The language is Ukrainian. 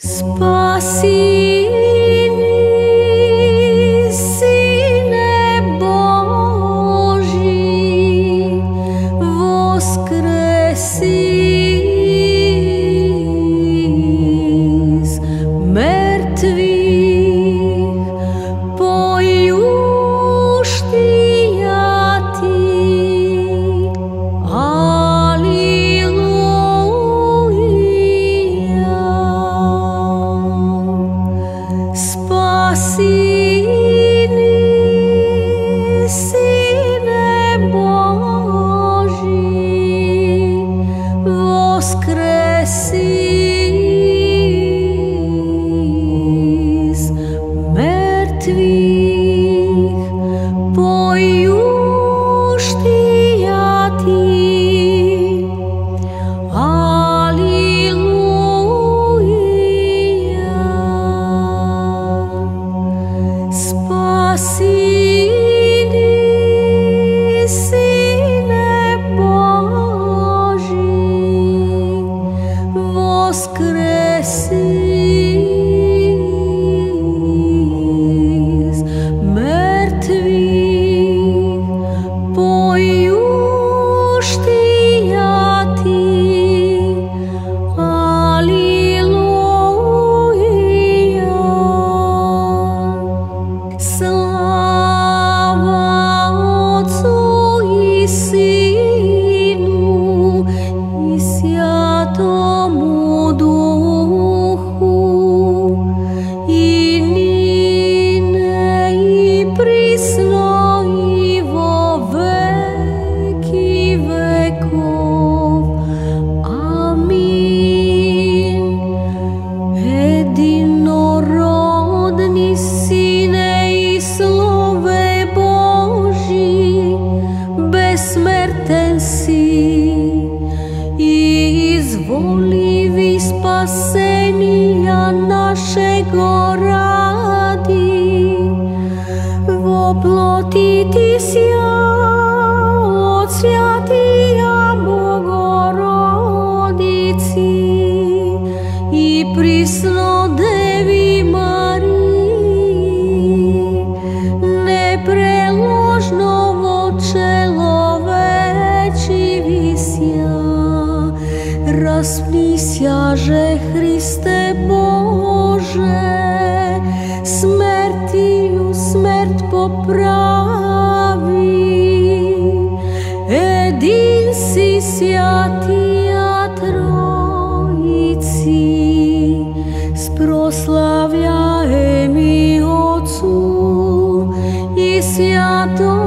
Spicy. воскресись, мертві, пою. розприсяже Христе Боже, смертію смерть поправи, един си святія Троїці, спрославляє мій Отцу і свято.